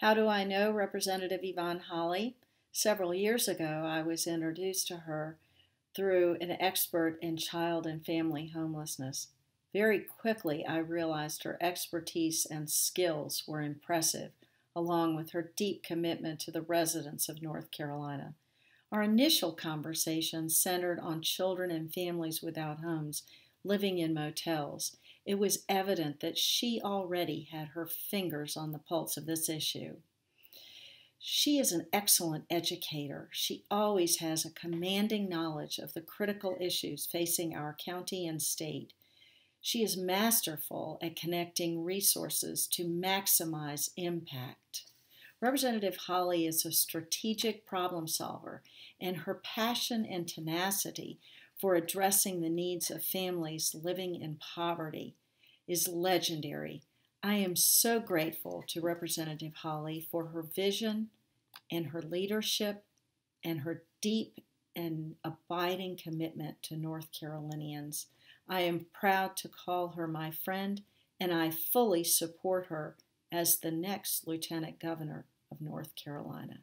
How do I know Representative Yvonne Holley? Several years ago, I was introduced to her through an expert in child and family homelessness. Very quickly, I realized her expertise and skills were impressive, along with her deep commitment to the residents of North Carolina. Our initial conversation centered on children and families without homes living in motels. It was evident that she already had her fingers on the pulse of this issue. She is an excellent educator. She always has a commanding knowledge of the critical issues facing our county and state. She is masterful at connecting resources to maximize impact. Representative Holley is a strategic problem solver, and her passion and tenacity for addressing the needs of families living in poverty is legendary. I am so grateful to Representative Holley for her vision and her leadership and her deep and abiding commitment to North Carolinians. I am proud to call her my friend, and I fully support her as the next Lieutenant Governor of North Carolina.